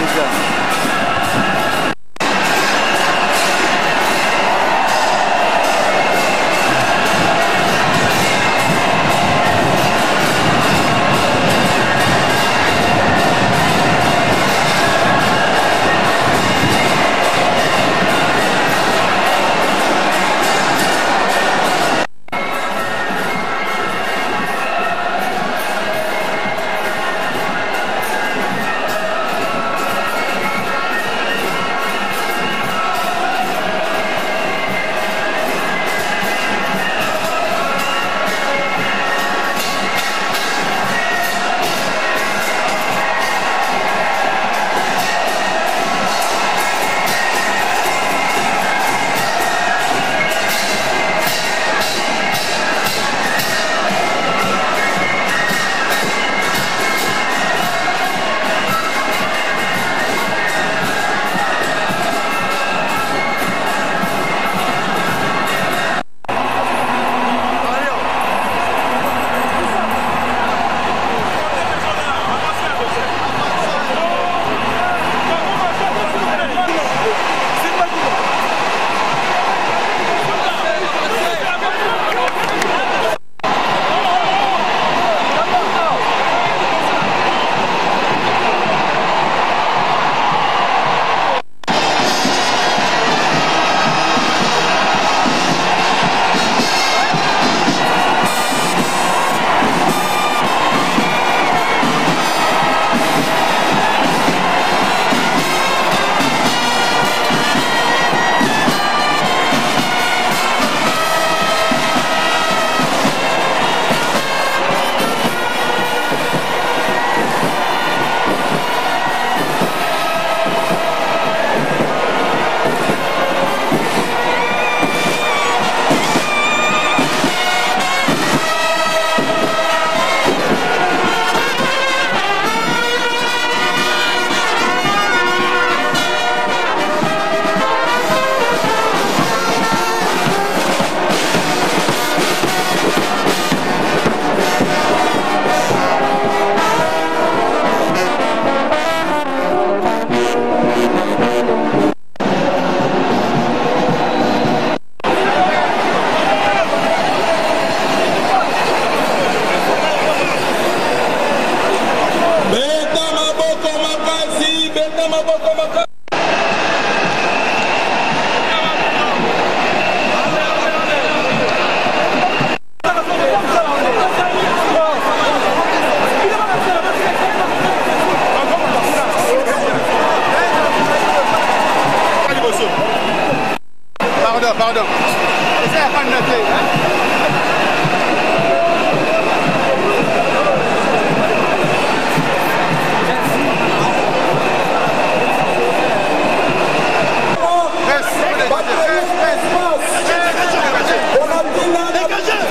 He's done.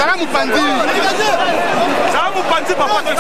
Sarah Moupandi. Sarah Moupandi, papa, tu le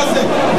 fazer.